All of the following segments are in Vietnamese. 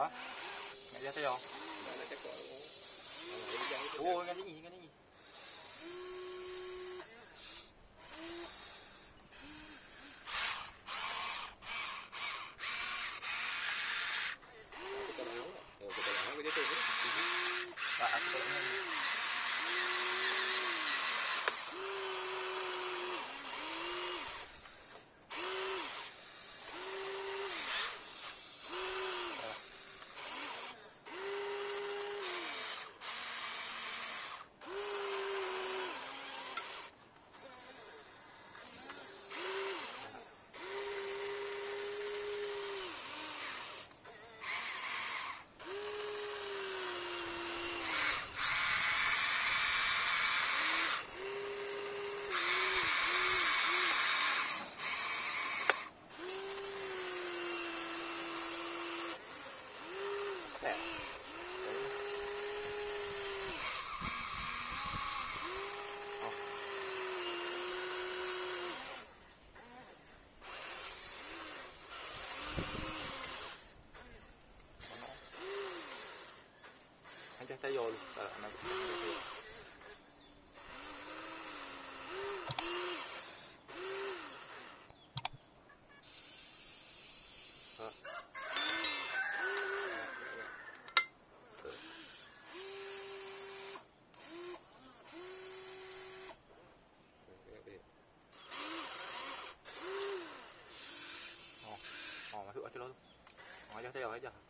Ha? Nak jatuh ya? Nak jatuh. Oh, dengan ni, dengan ni. Anh cho tay vô luôn Ờ, anh em- Ờ. Ờ, mà thử ở chỗ đó luôn. Ờ, cho tay vô hết chưa?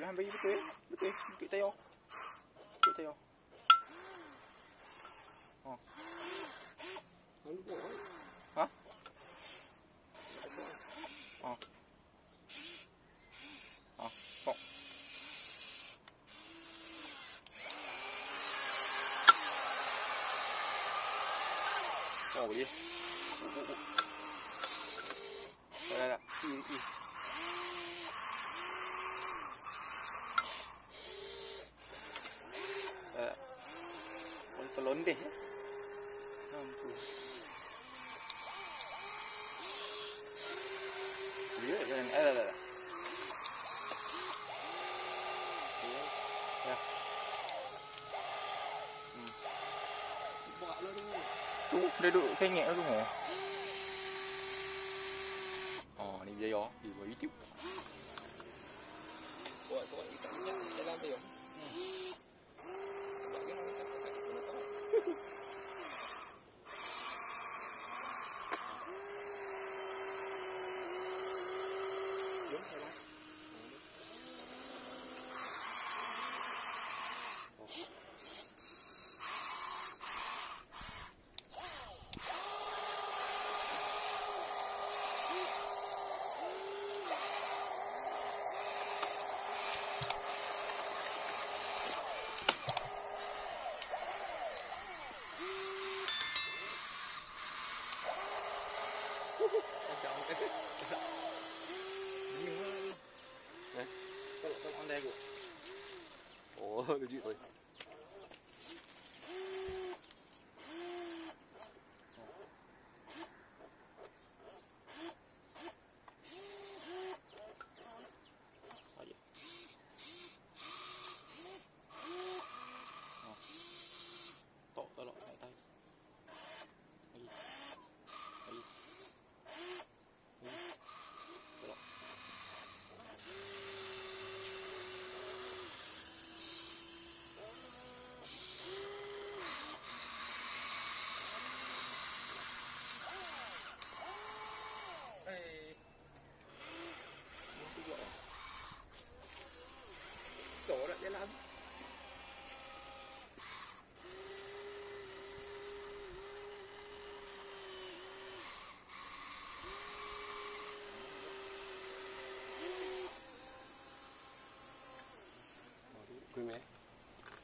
Ờ, không bị không bị bị tươi, bị tươi, bị tay vô. Bị tay vô. Ờ. Hả? à, à, không. Ồ đi. lembih ya. Mampus. Dia jalan ada ada. Ya. Ah, lah, lah, lah. Ya. Hmm. Buatlah. Tu dia duk sengit tu. Oh, ni dia ya. dia buat YouTube. Buat tu, kita minyak dalam tu. Ya. Hmm. Có một.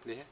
इसलिए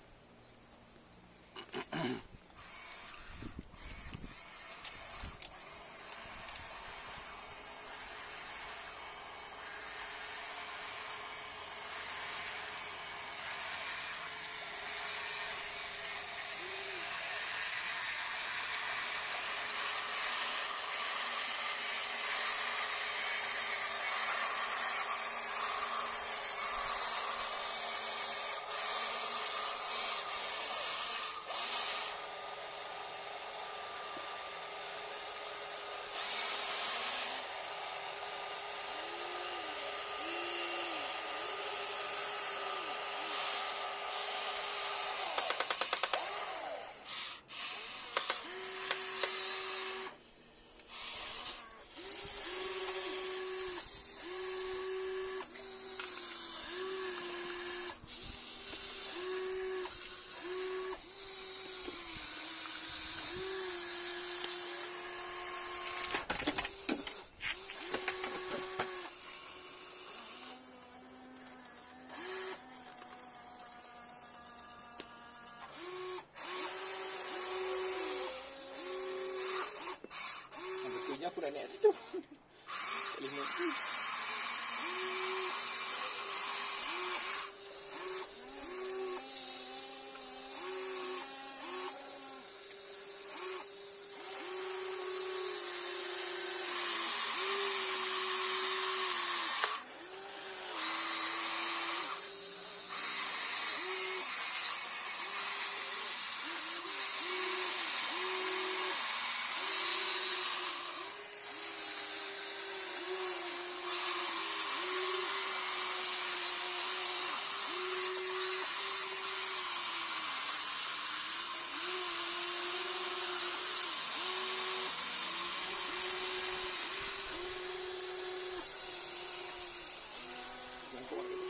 udah nih itu important.